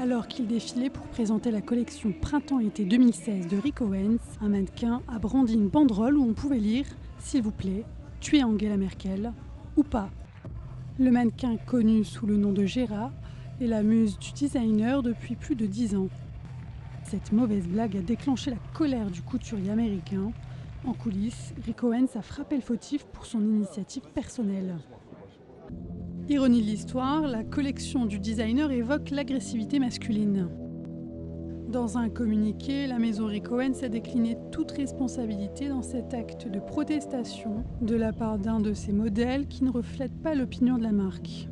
Alors qu'il défilait pour présenter la collection Printemps-été 2016 de Rick Owens, un mannequin a brandi une banderole où on pouvait lire S'il vous plaît, tuez Angela Merkel ou pas? Le mannequin connu sous le nom de Gérard est la muse du designer depuis plus de dix ans. Cette mauvaise blague a déclenché la colère du couturier américain. En coulisses, Rick Owens a frappé le fautif pour son initiative personnelle. Ironie de l'histoire, la collection du designer évoque l'agressivité masculine. Dans un communiqué, la maison Rick Owens a décliné toute responsabilité dans cet acte de protestation de la part d'un de ses modèles qui ne reflète pas l'opinion de la marque.